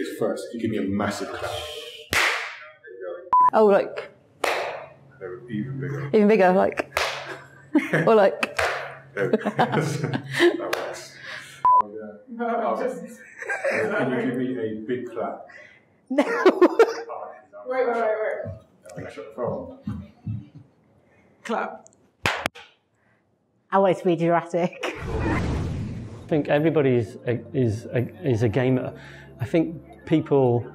is first. If you give me a massive clap. Oh, like They're even bigger. even bigger, like or like There we go. that works. Oh, yeah. Oh. Can you give me a big clap? no. Wait, wait, wait, wait. I think I shut the phone. Clap. I want it to be Jurassic. I think everybody is a, is a, is a gamer. I think people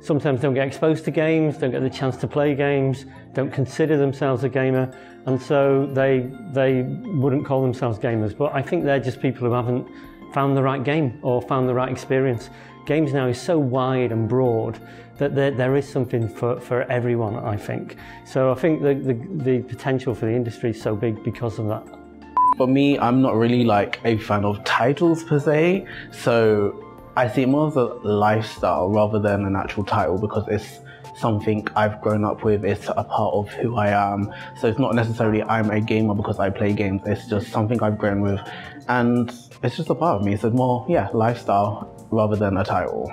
sometimes don't get exposed to games, don't get the chance to play games, don't consider themselves a gamer, and so they they wouldn't call themselves gamers. But I think they're just people who haven't found the right game or found the right experience. Games now is so wide and broad that there, there is something for, for everyone, I think. So I think the, the, the potential for the industry is so big because of that. For me, I'm not really like a fan of titles per se, so I see it more as a lifestyle rather than an actual title because it's something I've grown up with, it's a part of who I am. So it's not necessarily I'm a gamer because I play games, it's just something I've grown with and it's just a part of me. So it's more, yeah, lifestyle rather than a title.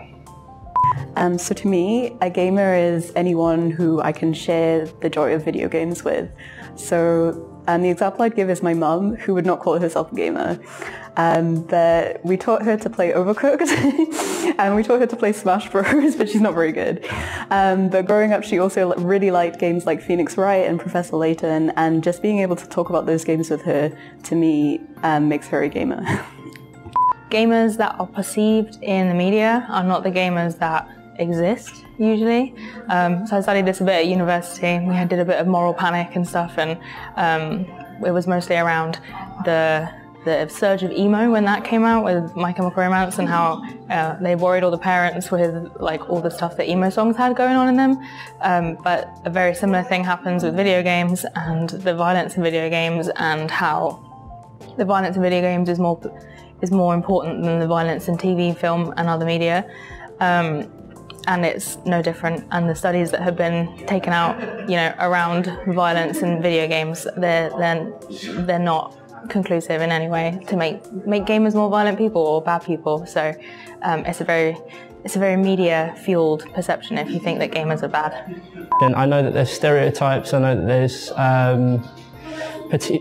Um, so to me, a gamer is anyone who I can share the joy of video games with. So and the example I'd give is my mum, who would not call herself a gamer. Um, but we taught her to play Overcooked and we taught her to play Smash Bros, but she's not very good. Um, but growing up, she also really liked games like Phoenix Wright and Professor Layton, and just being able to talk about those games with her, to me, um, makes her a gamer. Gamers that are perceived in the media are not the gamers that exist usually. Um, so I studied this a bit at university. We did a bit of moral panic and stuff, and um, it was mostly around the the surge of emo when that came out with My Chemical Romance and how uh, they worried all the parents with like all the stuff that emo songs had going on in them. Um, but a very similar thing happens with video games and the violence in video games and how the violence in video games is more is more important than the violence in TV, film, and other media. Um, and it's no different. And the studies that have been taken out, you know, around violence in video games, they're they're, they're not conclusive in any way to make make gamers more violent people or bad people. So um, it's a very it's a very media fueled perception if you think that gamers are bad. And I know that there's stereotypes. I know that there's um,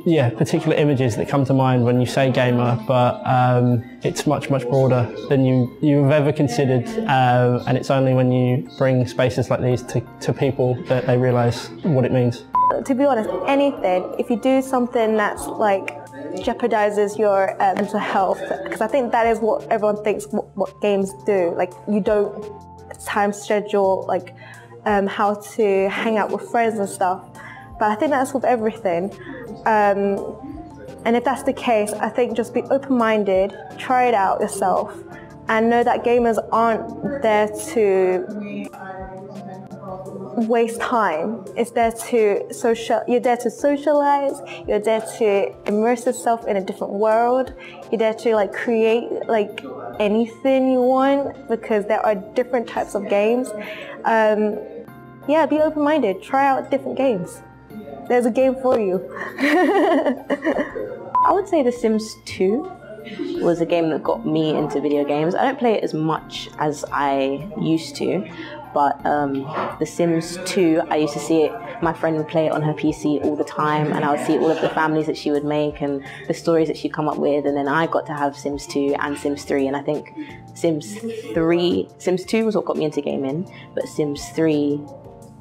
yeah particular images that come to mind when you say gamer, but um, it's much much broader than you you've ever considered. Uh, and it's only when you bring spaces like these to, to people that they realise what it means. To be honest, anything, if you do something that's like jeopardizes your uh, mental health, because I think that is what everyone thinks what, what games do. Like you don't time schedule like um, how to hang out with friends and stuff. But I think that's with everything. Um, and if that's the case, I think just be open-minded, try it out yourself, and know that gamers aren't there to waste time. It's there to social. You're there to socialize. You're there to immerse yourself in a different world. You're there to like create like anything you want because there are different types of games. Um, yeah, be open-minded. Try out different games. There's a game for you. I would say The Sims 2 was a game that got me into video games. I don't play it as much as I used to, but um, The Sims 2, I used to see it. My friend would play it on her PC all the time, and I would see all of the families that she would make and the stories that she'd come up with. And then I got to have Sims 2 and Sims 3, and I think Sims 3, Sims 2 was what got me into gaming, but Sims 3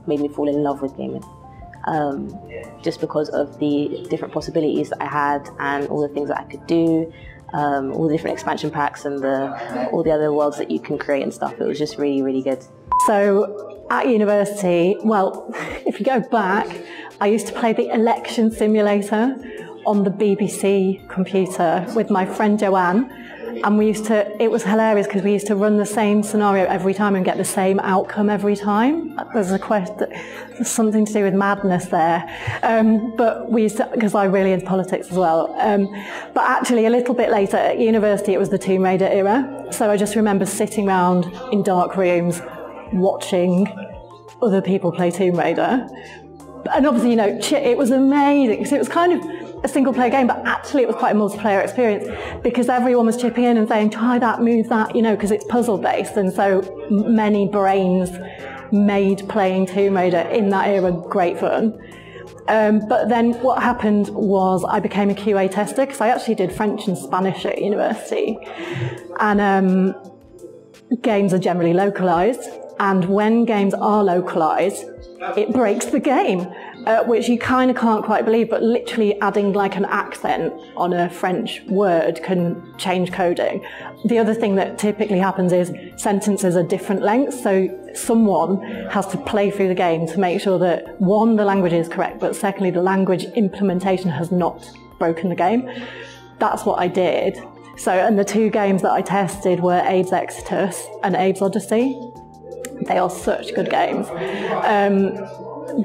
made me fall in love with gaming. Um, just because of the different possibilities that I had and all the things that I could do, um, all the different expansion packs and the all the other worlds that you can create and stuff. It was just really, really good. So at university, well, if you go back, I used to play the election simulator on the BBC computer with my friend Joanne. And we used to, it was hilarious because we used to run the same scenario every time and get the same outcome every time. There's a question, there's something to do with madness there. Um, but we used to, because I'm really into politics as well. Um, but actually, a little bit later at university, it was the Tomb Raider era. So I just remember sitting around in dark rooms watching other people play Tomb Raider. And obviously, you know, it was amazing because it was kind of a single player game, but actually it was quite a multiplayer experience because everyone was chipping in and saying, try that, move that, you know, because it's puzzle based. And so many brains made playing Tomb Raider in that era great fun. Um, but then what happened was I became a QA tester because I actually did French and Spanish at university. And um, games are generally localized. And when games are localized, it breaks the game uh, which you kind of can't quite believe, but literally adding like an accent on a French word can change coding. The other thing that typically happens is sentences are different lengths, so someone has to play through the game to make sure that one, the language is correct, but secondly, the language implementation has not broken the game. That's what I did. So, and the two games that I tested were Abe's Exodus and Abe's Oddysee. They are such good games. Um,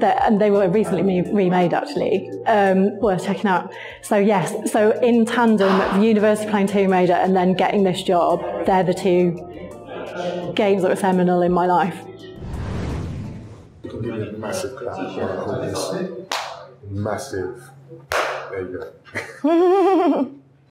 and they were recently remade actually, um, worth checking out. So yes, so in tandem, the university playing Tomb Raider and then getting this job, they're the two games that were seminal in my life. give you a massive clap. Massive. There you go.